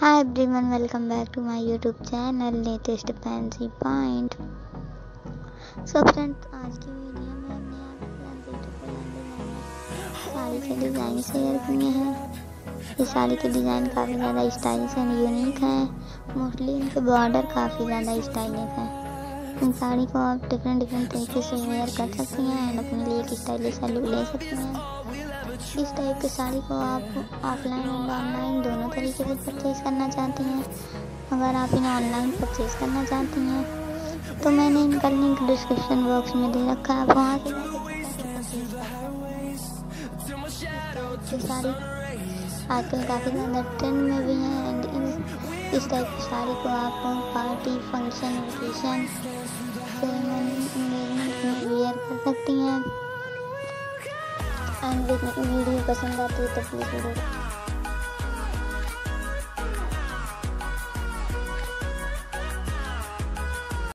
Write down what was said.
Hi everyone welcome back to my YouTube channel latest fancy point so friends आज की video में हमने साड़ी के डिज़ाइन शेयर किए हैं। ये साड़ी के डिज़ाइन काफ़ी ज़्यादा स्टाइलिश एंड यूनिक है। मोस्टली इनके बॉर्डर काफ़ी ज़्यादा स्टाइलिश है। इन साड़ी को आप डिफरेंट डिफरेंट तरीके से वेयर कर सकती हैं एंड अपने लिए एक स्टाइलिश लुक ले सकती हैं। इस टाइप की साड़ी को आप ऑफलाइन और ऑनलाइन दोनों तरीके से परचेज़ करना चाहती हैं। अगर आप इन्हें ऑनलाइन परचेज़ करना चाहती हैं तो मैंने इनका लिंक डिस्क्रिप्शन बॉक्स में दे रखा है। आप वहाँ से साड़ी आजकल काफ़ी ज़्यादा ट्रेंड में भी हैं एंड इस टाइप की साड़ी को आप पार्टी फ़ंक्शन वेकेशन सेरेमनी में वेयर कर सकती हैं। एंड वीडियो पसंद आती है तो प्लीज़ वीडियो